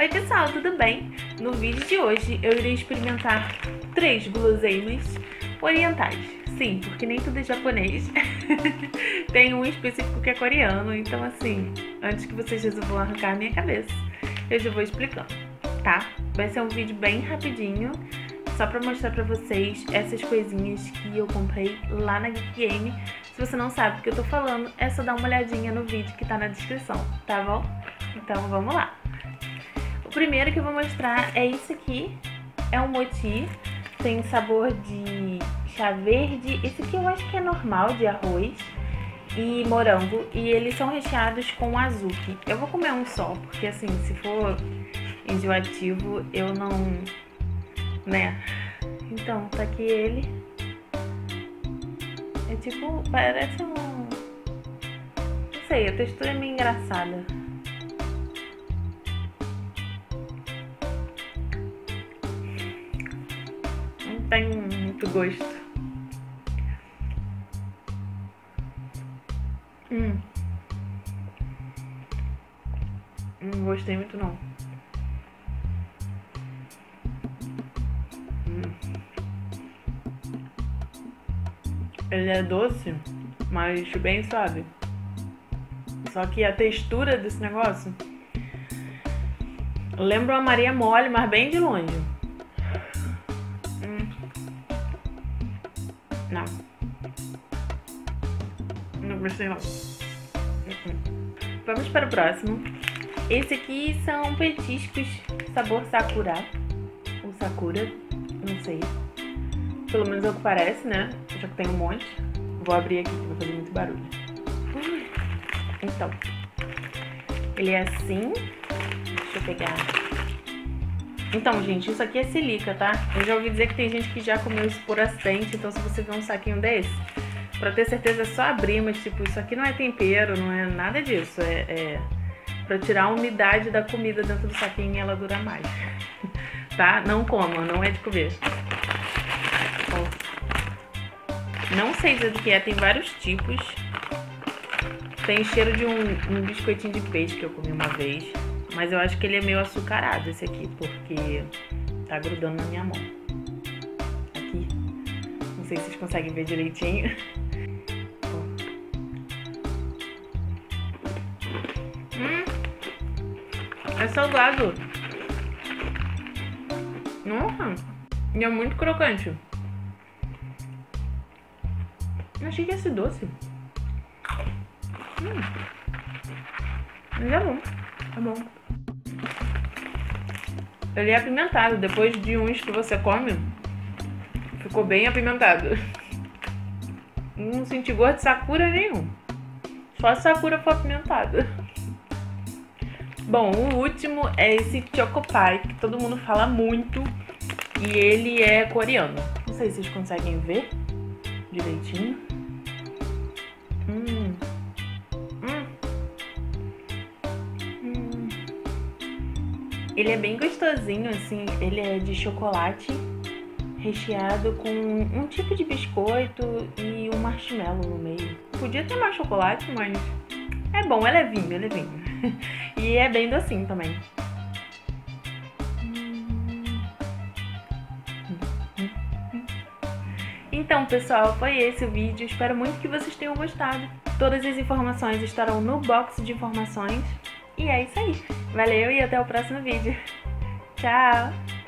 Oi pessoal, tudo bem? No vídeo de hoje eu irei experimentar três guloseimas orientais. Sim, porque nem tudo é japonês. Tem um específico que é coreano, então assim, antes que vocês resolvam arrancar a minha cabeça, eu já vou explicando, tá? Vai ser um vídeo bem rapidinho, só pra mostrar pra vocês essas coisinhas que eu comprei lá na Geek Game. Se você não sabe o que eu tô falando, é só dar uma olhadinha no vídeo que tá na descrição, tá bom? Então vamos lá! O primeiro que eu vou mostrar é esse aqui. É um moti. Tem sabor de chá verde. Esse aqui eu acho que é normal, de arroz. E morango. E eles são recheados com azuki. Eu vou comer um só, porque assim, se for enjoativo, eu não... Né? Então, tá aqui ele. É tipo, parece um... Não sei, a textura é meio engraçada. Tem muito gosto. Hum. Não gostei muito não. Hum. Ele é doce, mas bem suave. Só que a textura desse negócio lembra uma Maria mole, mas bem de longe. Não. Não gostei não. Vamos para o próximo. Esse aqui são petiscos sabor sakura. Ou sakura, não sei. Pelo menos é o que parece, né? Já que tem um monte. Vou abrir aqui que vai fazer muito barulho. Então. Ele é assim. Deixa eu pegar então, gente, isso aqui é silica, tá? Eu já ouvi dizer que tem gente que já comeu isso por acidente, então se você vê um saquinho desse, pra ter certeza é só abrir, mas tipo, isso aqui não é tempero, não é nada disso. É, é pra tirar a umidade da comida dentro do saquinho e ela dura mais. tá? Não coma, não é de comer. Não sei dizer do que é, tem vários tipos. Tem cheiro de um, um biscoitinho de peixe que eu comi uma vez. Mas eu acho que ele é meio açucarado esse aqui, porque tá grudando na minha mão. Aqui. Não sei se vocês conseguem ver direitinho. Hum, é salgado. Nossa, e é muito crocante. Eu achei que ia ser doce. Hum. Mas é bom, é bom. Ele é apimentado. Depois de uns que você come, ficou bem apimentado. Não senti gosto de sakura nenhum. Só se sakura for apimentado. Bom, o último é esse Choco Pie, que todo mundo fala muito. E ele é coreano. Não sei se vocês conseguem ver direitinho. Hum. Ele é bem gostosinho, assim, ele é de chocolate recheado com um tipo de biscoito e um marshmallow no meio. Podia ter mais chocolate, mas é bom, é levinho, é levinho. e é bem docinho também. Então, pessoal, foi esse o vídeo. Espero muito que vocês tenham gostado. Todas as informações estarão no box de informações. E é isso aí. Valeu e até o próximo vídeo. Tchau!